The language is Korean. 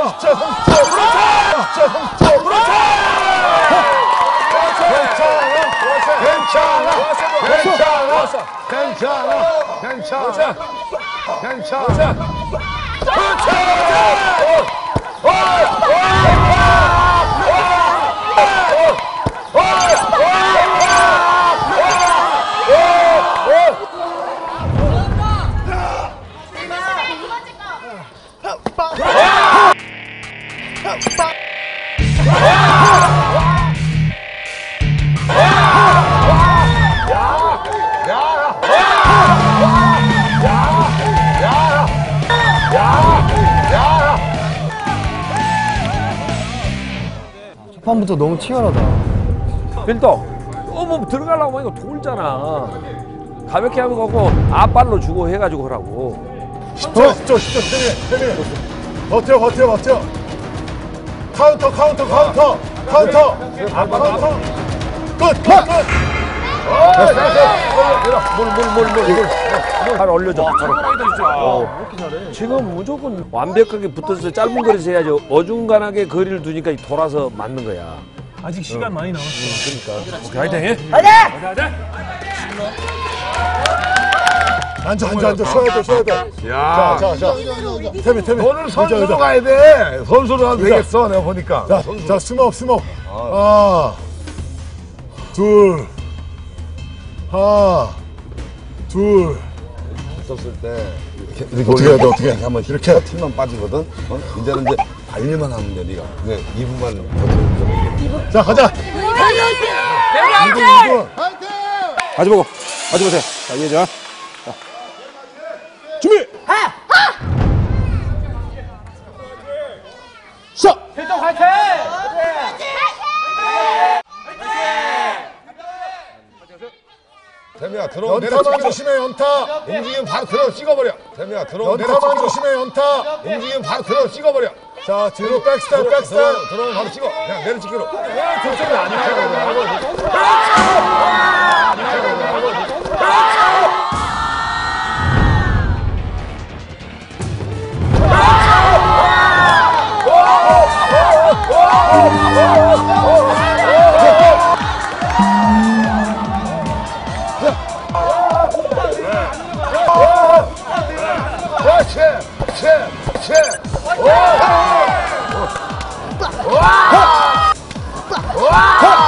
진 첫판부터 너무 치열하다. 필독이 너무 들어가려고 하니까 돌잖아. 가볍게 하면 가고 앞발로 주고 해가지고 하라고. 10초 10초 10초 태미 태미 버텨 버텨 버텨 카운터 카운터 카운터 카운터. 카운터 끝끝끝 발 올려줘. 바로 어. 지금 무조건 완벽하게 붙어서 짧은 거리에서 해야지 어중간하게 거리를 두니까 돌아서 맞는 거야. 아직 시간 많이 남았어. 오케이 화이팅 앉아 앉아 앉아 쉬어야 돼 쉬어야 야, 돼자자 자 태미 태미 너는 선수로 의자, 의자. 가야 돼. 선수로 가도 되겠어, 내가 보니까. 자, 자 스모업 스모업 하나 둘 하나 둘 섰을 때 이렇게, 이렇게 어떻게 해야 돼, 어떻게? 이렇게 하면 이렇게? 힘만 빠지거든. 어? 이제는 이제 달리만 하면 돼, 네가. 네, 2분만 버텨. 자 가자 가지 보고 가지 보세요 자 이해자 준비 시작 태미야, 들어오면 내려 연타만 찍어. 조심해 연타 움직이면 바로 들어 찍어버려. 태미야, 연타만 찍어. 조심해 연타 움직이면 바로 들어 찍어버려. 자 뒤로 백스텝 백스텝 들어오면, 들어오면 바로 찍어. 그냥 내려 찍기로. 그렇지 그렇지 와!